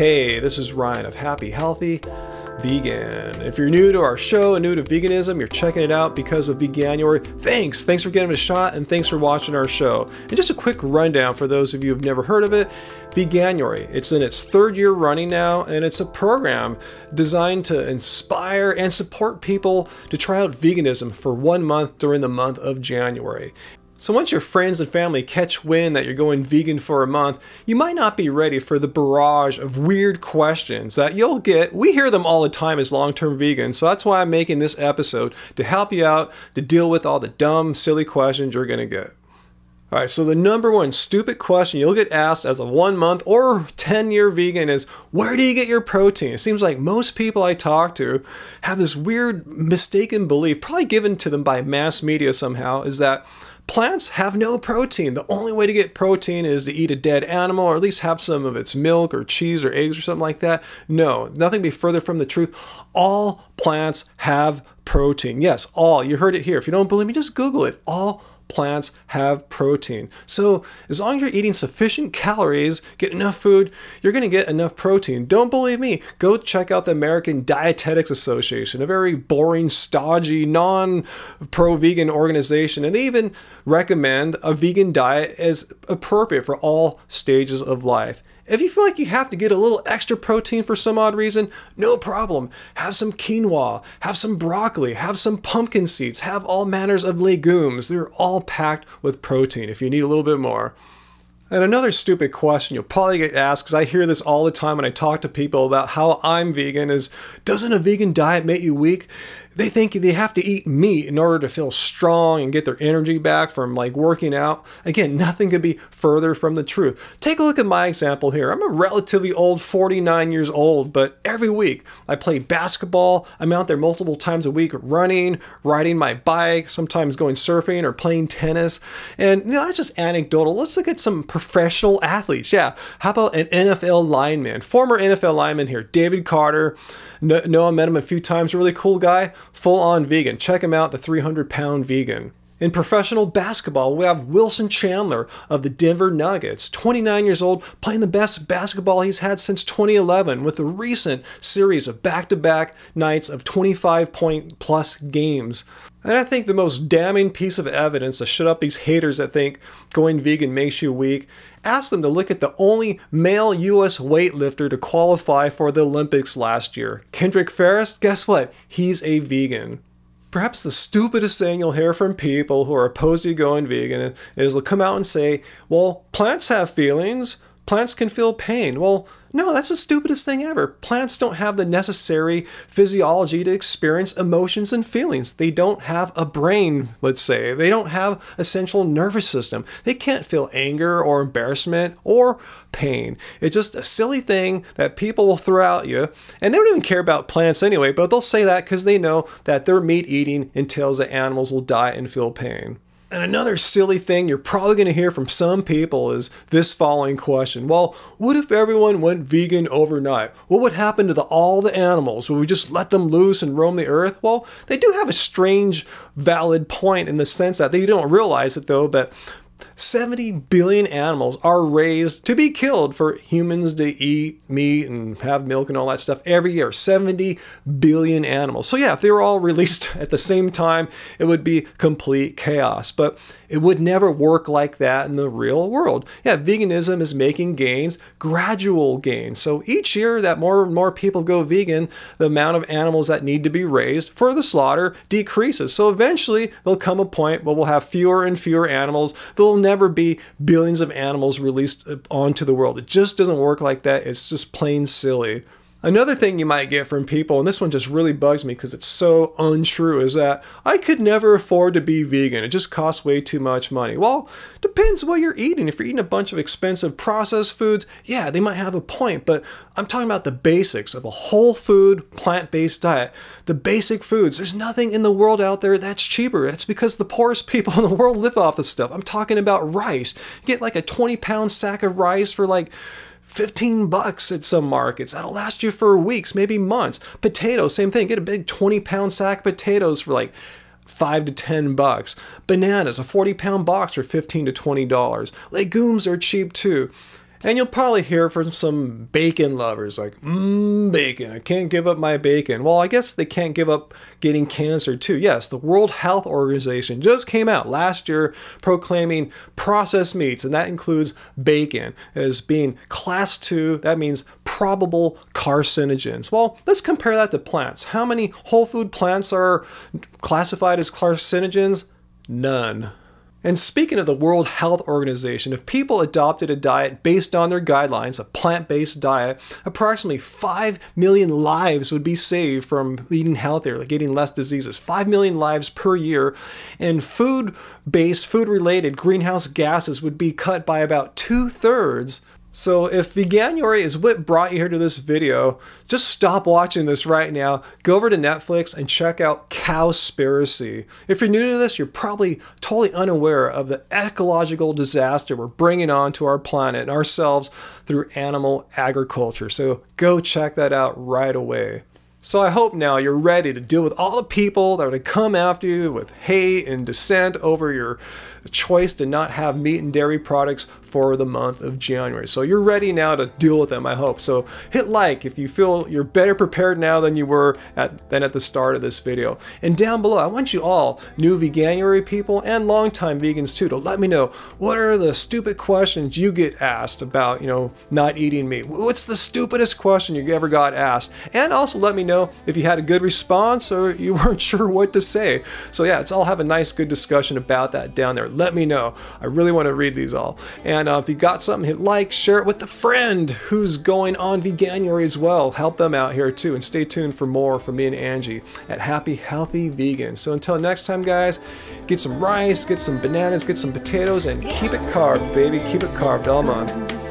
Hey, this is Ryan of Happy Healthy Vegan. If you're new to our show and new to veganism, you're checking it out because of Veganuary. Thanks! Thanks for giving it a shot and thanks for watching our show. And just a quick rundown for those of you who've never heard of it Veganuary. It's in its third year running now, and it's a program designed to inspire and support people to try out veganism for one month during the month of January. So once your friends and family catch wind that you're going vegan for a month, you might not be ready for the barrage of weird questions that you'll get. We hear them all the time as long-term vegans, so that's why I'm making this episode to help you out to deal with all the dumb, silly questions you're gonna get. All right, so the number one stupid question you'll get asked as a one month or 10 year vegan is where do you get your protein? It seems like most people I talk to have this weird mistaken belief, probably given to them by mass media somehow, is that Plants have no protein. The only way to get protein is to eat a dead animal or at least have some of its milk or cheese or eggs or something like that. No, nothing be further from the truth. All plants have protein. Yes, all. You heard it here. If you don't believe me, just Google it. All plants have protein. So as long as you're eating sufficient calories, get enough food, you're going to get enough protein. Don't believe me? Go check out the American Dietetics Association, a very boring, stodgy, non-pro-vegan organization. And they even recommend a vegan diet as appropriate for all stages of life. If you feel like you have to get a little extra protein for some odd reason, no problem. Have some quinoa, have some broccoli, have some pumpkin seeds, have all manners of legumes. They're all packed with protein if you need a little bit more. And another stupid question you'll probably get asked, because I hear this all the time when I talk to people about how I'm vegan, is doesn't a vegan diet make you weak? They think they have to eat meat in order to feel strong and get their energy back from like working out. Again, nothing could be further from the truth. Take a look at my example here. I'm a relatively old 49 years old, but every week I play basketball. I'm out there multiple times a week running, riding my bike, sometimes going surfing or playing tennis. And you know, that's just anecdotal. Let's look at some professional athletes. Yeah. How about an NFL lineman, former NFL lineman here, David Carter. No, Noah met him a few times, really cool guy, full on vegan. Check him out, the 300 pound vegan. In professional basketball, we have Wilson Chandler of the Denver Nuggets, 29 years old, playing the best basketball he's had since 2011 with a recent series of back to back nights of 25 point plus games. And I think the most damning piece of evidence to shut up these haters that think going vegan makes you weak ask them to look at the only male U.S. weightlifter to qualify for the Olympics last year. Kendrick Farris, guess what? He's a vegan. Perhaps the stupidest thing you'll hear from people who are opposed to going vegan is they'll come out and say, well, plants have feelings, plants can feel pain. Well, no, that's the stupidest thing ever. Plants don't have the necessary physiology to experience emotions and feelings. They don't have a brain, let's say. They don't have a central nervous system. They can't feel anger or embarrassment or pain. It's just a silly thing that people will throw at you. And they don't even care about plants anyway, but they'll say that because they know that their meat eating entails that animals will die and feel pain. And another silly thing you're probably going to hear from some people is this following question. Well, what if everyone went vegan overnight? What would happen to the, all the animals? Would we just let them loose and roam the earth? Well, they do have a strange, valid point in the sense that they don't realize it though, but 70 billion animals are raised to be killed for humans to eat meat and have milk and all that stuff every year. 70 billion animals. So yeah, if they were all released at the same time, it would be complete chaos. But it would never work like that in the real world. Yeah, veganism is making gains, gradual gains. So each year that more and more people go vegan, the amount of animals that need to be raised for the slaughter decreases. So eventually there'll come a point where we'll have fewer and fewer animals. There'll never be billions of animals released uh, onto the world. It just doesn't work like that. It's just plain silly. Another thing you might get from people, and this one just really bugs me because it's so untrue, is that I could never afford to be vegan. It just costs way too much money. Well, depends what you're eating. If you're eating a bunch of expensive processed foods, yeah, they might have a point, but I'm talking about the basics of a whole food, plant based diet. The basic foods. There's nothing in the world out there that's cheaper. It's because the poorest people in the world live off this stuff. I'm talking about rice. You get like a 20 pound sack of rice for like 15 bucks at some markets. That'll last you for weeks, maybe months. Potatoes, same thing. Get a big 20 pound sack of potatoes for like five to 10 bucks. Bananas, a 40 pound box for 15 to $20. Legumes are cheap too. And you'll probably hear from some bacon lovers like, mmm, bacon, I can't give up my bacon. Well, I guess they can't give up getting cancer too. Yes, the World Health Organization just came out last year proclaiming processed meats, and that includes bacon, as being class two. That means probable carcinogens. Well, let's compare that to plants. How many whole food plants are classified as carcinogens? None. And speaking of the World Health Organization, if people adopted a diet based on their guidelines, a plant based diet, approximately 5 million lives would be saved from eating healthier, like eating less diseases. 5 million lives per year. And food based, food related greenhouse gases would be cut by about two thirds so if Veganuary is what brought you here to this video, just stop watching this right now. Go over to Netflix and check out Cowspiracy. If you're new to this, you're probably totally unaware of the ecological disaster we're bringing on to our planet and ourselves through animal agriculture. So go check that out right away. So I hope now you're ready to deal with all the people that are going to come after you with hate and dissent over your choice to not have meat and dairy products for the month of January. So you're ready now to deal with them, I hope. So hit like if you feel you're better prepared now than you were at than at the start of this video. And down below, I want you all, new Veganuary people and longtime vegans too, to let me know what are the stupid questions you get asked about, you know, not eating meat. What's the stupidest question you ever got asked? And also let me know if you had a good response or you weren't sure what to say. So yeah, let's all have a nice good discussion about that down there let me know. I really want to read these all. And uh, if you got something, hit like, share it with a friend who's going on Veganuary as well. Help them out here too. And stay tuned for more from me and Anji at Happy Healthy Vegan. So until next time, guys, get some rice, get some bananas, get some potatoes, and keep it carbed, baby. Keep it carbed. Almond.